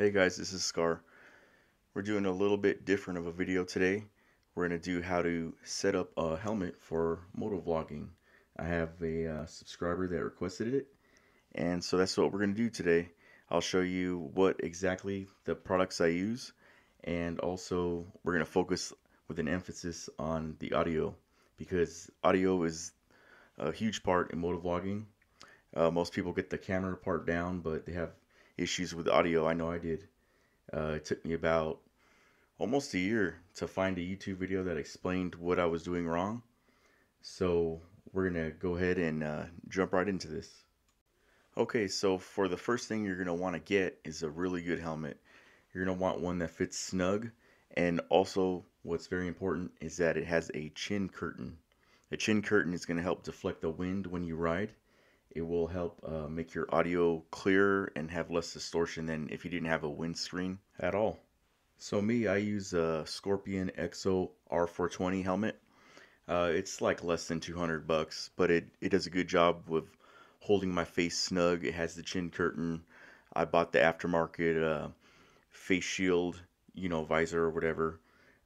Hey guys, this is Scar. We're doing a little bit different of a video today. We're going to do how to set up a helmet for motovlogging. I have a uh, subscriber that requested it, and so that's what we're going to do today. I'll show you what exactly the products I use, and also we're going to focus with an emphasis on the audio, because audio is a huge part in motovlogging. Uh, most people get the camera part down, but they have issues with audio. I know I did. Uh, it took me about almost a year to find a YouTube video that explained what I was doing wrong. So we're going to go ahead and uh, jump right into this. Okay, so for the first thing you're going to want to get is a really good helmet. You're going to want one that fits snug and also what's very important is that it has a chin curtain. The chin curtain is going to help deflect the wind when you ride it will help uh, make your audio clearer and have less distortion than if you didn't have a windscreen at all. So me, I use a Scorpion EXO R420 helmet. Uh, it's like less than 200 bucks, but it, it does a good job with holding my face snug. It has the chin curtain. I bought the aftermarket uh, face shield, you know, visor or whatever,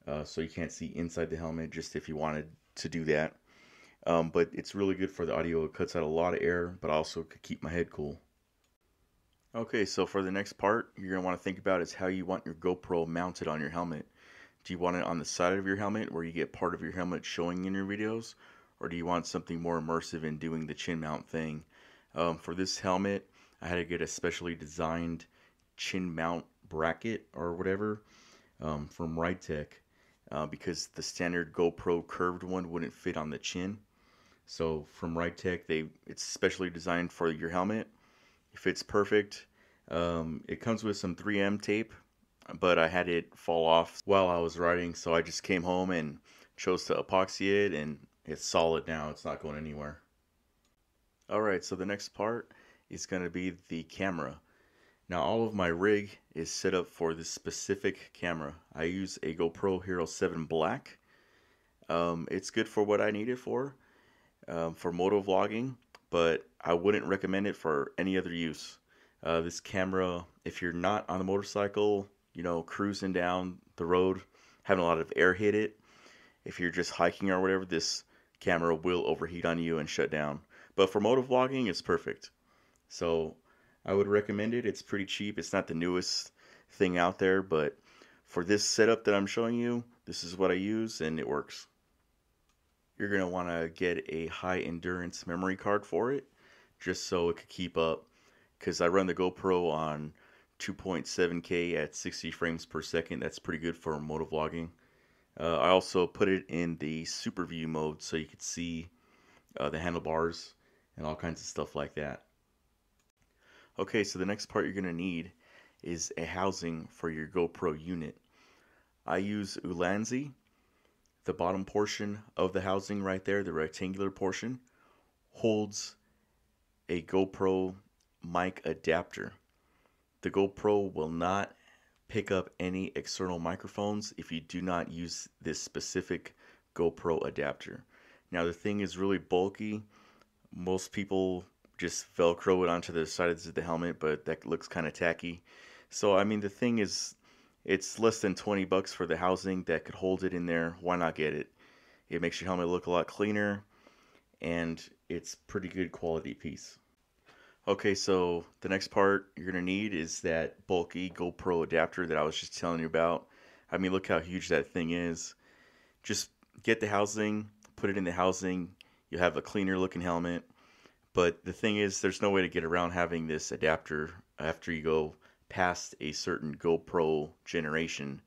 uh, so you can't see inside the helmet just if you wanted to do that. Um, but it's really good for the audio. It cuts out a lot of air, but also could keep my head cool. Okay, so for the next part, you're going to want to think about is how you want your GoPro mounted on your helmet. Do you want it on the side of your helmet where you get part of your helmet showing in your videos? Or do you want something more immersive in doing the chin mount thing? Um, for this helmet, I had to get a specially designed chin mount bracket or whatever um, from RideTech uh, because the standard GoPro curved one wouldn't fit on the chin. So from Right Tech, they it's specially designed for your helmet. It fits perfect. Um, it comes with some 3M tape, but I had it fall off while I was riding, so I just came home and chose to epoxy it, and it's solid now. It's not going anywhere. Alright, so the next part is going to be the camera. Now all of my rig is set up for this specific camera. I use a GoPro Hero 7 Black. Um, it's good for what I need it for um, for moto vlogging, but I wouldn't recommend it for any other use. Uh, this camera, if you're not on the motorcycle, you know, cruising down the road, having a lot of air hit it, if you're just hiking or whatever, this camera will overheat on you and shut down. But for moto vlogging, it's perfect. So I would recommend it. It's pretty cheap. It's not the newest thing out there, but for this setup that I'm showing you, this is what I use and it works you're going to want to get a high endurance memory card for it just so it could keep up because I run the GoPro on 2.7K at 60 frames per second. That's pretty good for motovlogging. Uh, I also put it in the super view mode so you could see uh, the handlebars and all kinds of stuff like that. Okay, so the next part you're going to need is a housing for your GoPro unit. I use Ulanzi the bottom portion of the housing right there, the rectangular portion, holds a GoPro mic adapter. The GoPro will not pick up any external microphones if you do not use this specific GoPro adapter. Now the thing is really bulky. Most people just velcro it onto the sides of the helmet, but that looks kind of tacky. So I mean the thing is it's less than 20 bucks for the housing that could hold it in there. Why not get it? It makes your helmet look a lot cleaner and it's pretty good quality piece. Okay, so the next part you're going to need is that bulky GoPro adapter that I was just telling you about. I mean, look how huge that thing is. Just get the housing, put it in the housing. You'll have a cleaner looking helmet. But the thing is, there's no way to get around having this adapter after you go past a certain GoPro generation.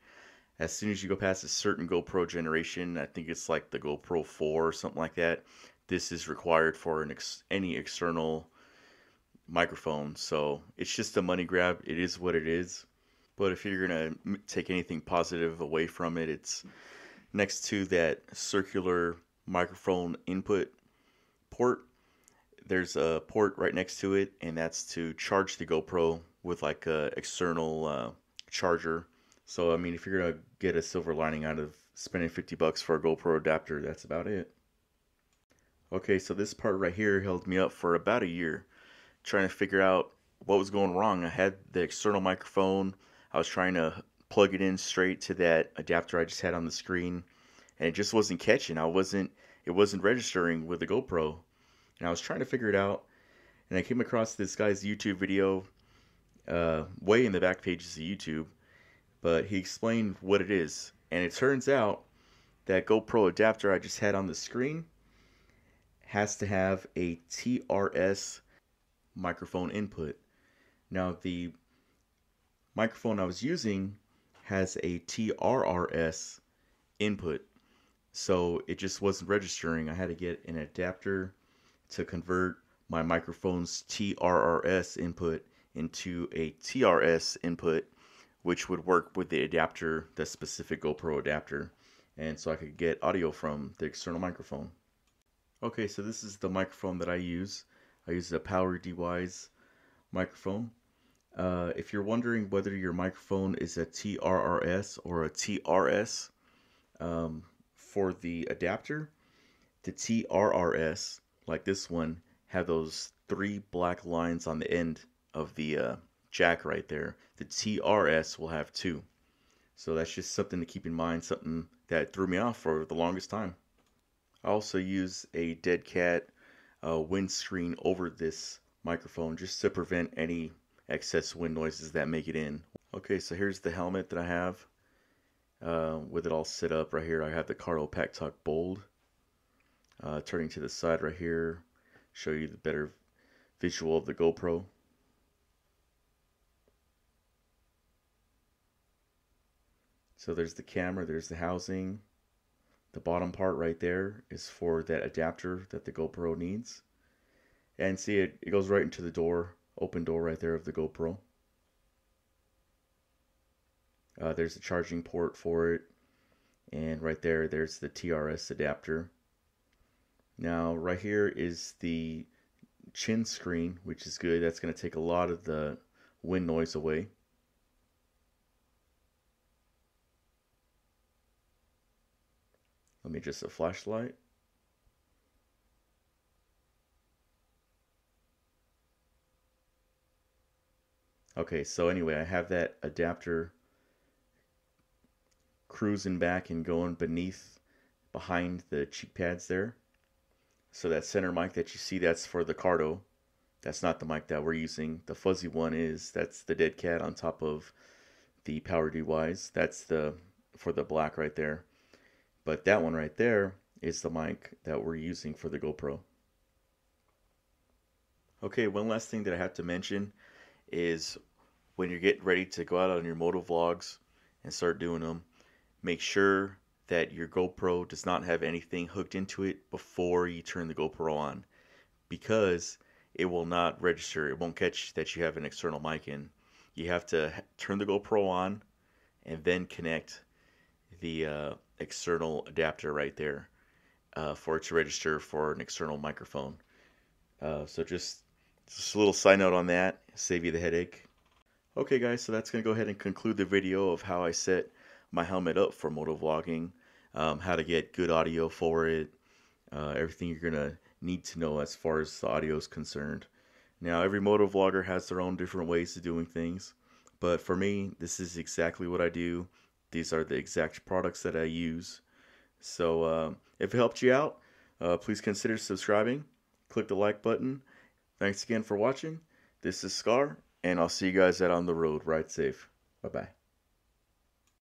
As soon as you go past a certain GoPro generation, I think it's like the GoPro 4 or something like that, this is required for an ex- any external microphone. So it's just a money grab. It is what it is. But if you're going to take anything positive away from it, it's next to that circular microphone input port. There's a port right next to it, and that's to charge the GoPro with like a external uh, charger. So I mean, if you're gonna get a silver lining out of spending 50 bucks for a GoPro adapter, that's about it. Okay, so this part right here held me up for about a year, trying to figure out what was going wrong. I had the external microphone, I was trying to plug it in straight to that adapter I just had on the screen, and it just wasn't catching. I wasn't it wasn't registering with the GoPro, and I was trying to figure it out. And I came across this guy's YouTube video, uh, way in the back pages of YouTube, but he explained what it is, and it turns out that GoPro adapter I just had on the screen has to have a TRS microphone input. Now the microphone I was using has a TRRS input. So it just wasn't registering. I had to get an adapter to convert my microphone's TRRS input into a TRS input, which would work with the adapter, the specific GoPro adapter. And so I could get audio from the external microphone. Okay, so this is the microphone that I use. I use a PowerDeWise microphone. Uh, if you're wondering whether your microphone is a TRRS or a TRS um, for the adapter, the TRRS, like this one, have those three black lines on the end of the uh, jack right there. The TRS will have two. So that's just something to keep in mind, something that threw me off for the longest time. I also use a dead cat uh, windscreen over this microphone just to prevent any excess wind noises that make it in. Okay, so here's the helmet that I have. Uh, with it all set up right here, I have the Cardo PackTalk Bold. Uh, turning to the side right here, show you the better visual of the GoPro. So there's the camera, there's the housing. The bottom part right there is for that adapter that the GoPro needs. And see it, it goes right into the door open door right there of the GoPro. Uh, there's a charging port for it. And right there, there's the TRS adapter. Now, right here is the chin screen, which is good. That's going to take a lot of the wind noise away. Let me just a flashlight. Okay, so anyway, I have that adapter cruising back and going beneath, behind the cheek pads there. So that center mic that you see, that's for the Cardo. That's not the mic that we're using. The fuzzy one is, that's the dead cat on top of the PowerDeWise. That's the, for the black right there. But that one right there is the mic that we're using for the GoPro. Okay, one last thing that I have to mention is when you're getting ready to go out on your moto vlogs and start doing them, make sure that your GoPro does not have anything hooked into it before you turn the GoPro on because it will not register. It won't catch that you have an external mic in. You have to turn the GoPro on and then connect the uh, external adapter right there uh, for it to register for an external microphone. Uh, so just, just a little side note on that, save you the headache. Okay guys, so that's going to go ahead and conclude the video of how I set my helmet up for motovlogging, um, how to get good audio for it, uh, everything you're going to need to know as far as the audio is concerned. Now every motovlogger has their own different ways of doing things, but for me, this is exactly what I do. These are the exact products that I use. So uh, if it helped you out, uh, please consider subscribing. Click the like button. Thanks again for watching. This is Scar, and I'll see you guys out on the road. Ride safe. Bye bye.